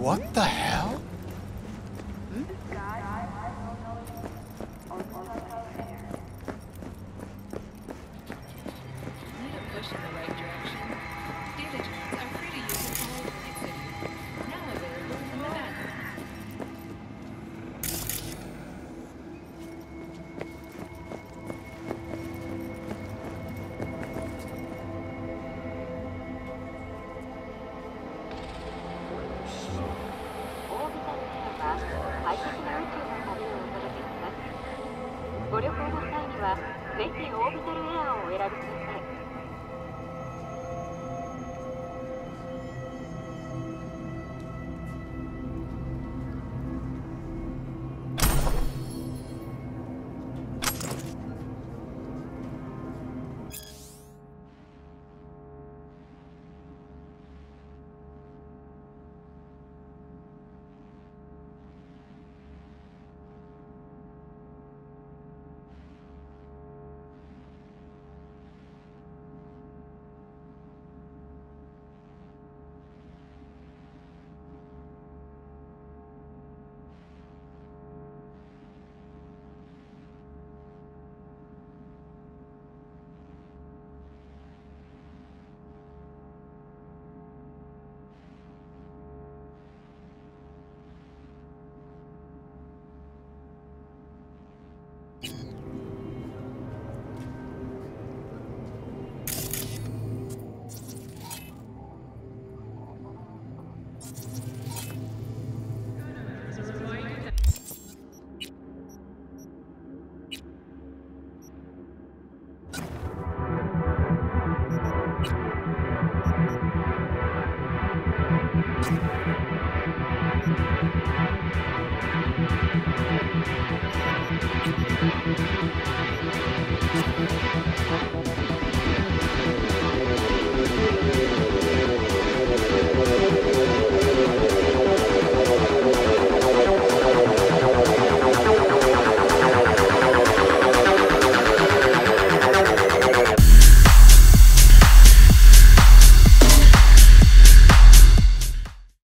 What the hell? ご旅行の際にはぜひオービタルエアをお選びください。Podcast.